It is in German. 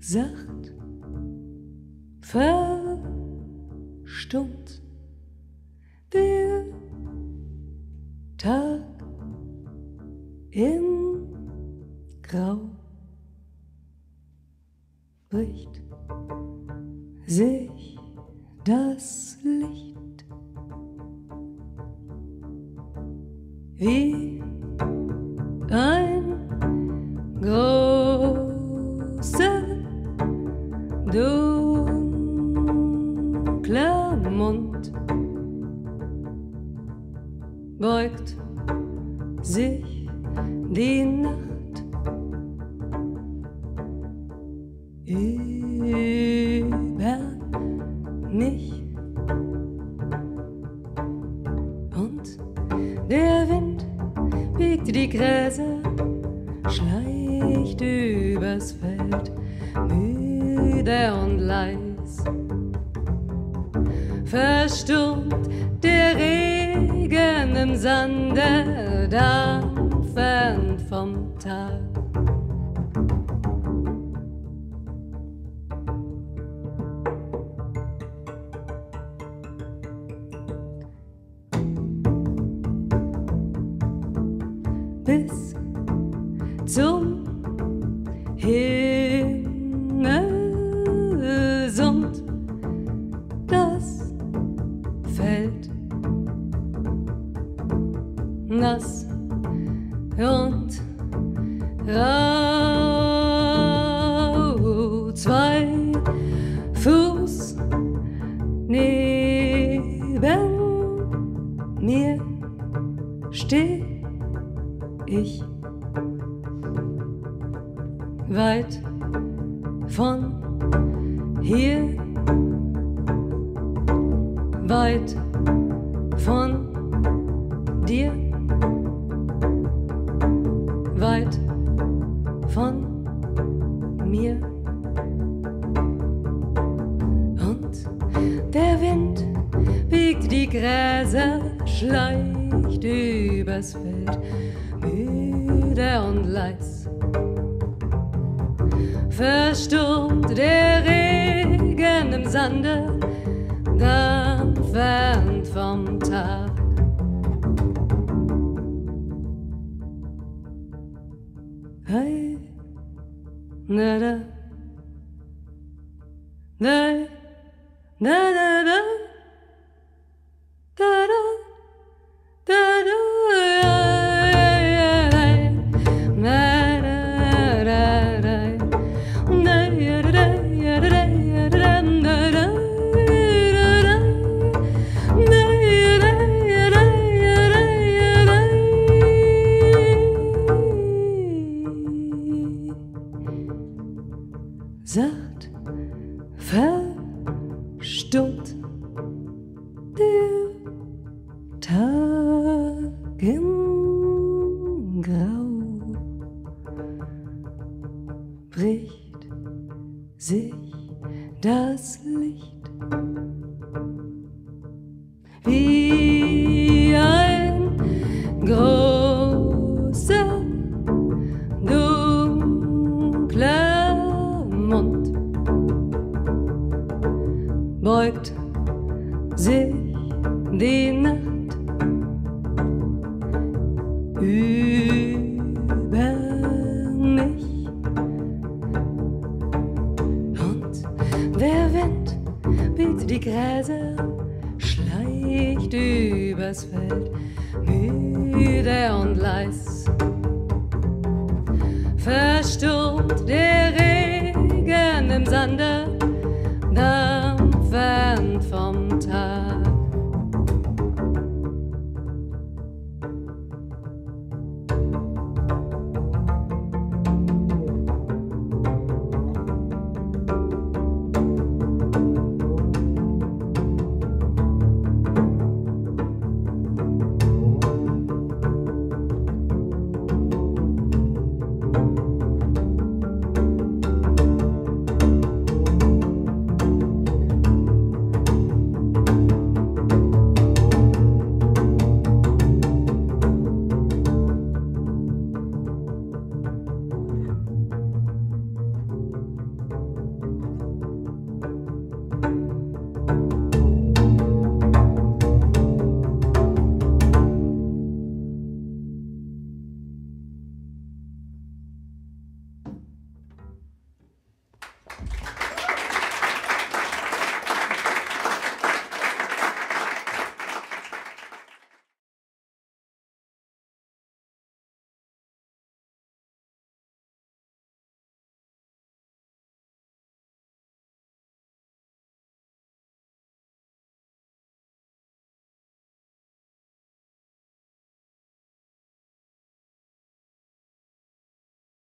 sacht, verstummt. Der Tag in Grau bricht. Sich das Licht wie ein großer dunkler Mund beugt sich die Nacht über mich. Und der Wind biegt die Gräser, schleicht übers Feld, müde und leis. Verstummt der Regen im Sande, dampfend vom Tag. bis zum steh ich weit von hier, weit von dir, weit von mir. Und der Wind biegt die Gräser, schleicht übers Feld müde und leis. Verstummt der Regen im Sande, dampfend vom Tag. Hey, na da, na, na da Sacht verstummt der Tag in Grau bricht sich das beugt sich die Nacht über mich und der Wind biegt die Gräser, schleicht übers Feld, müde und leis. Verstummt der Regen im Sande,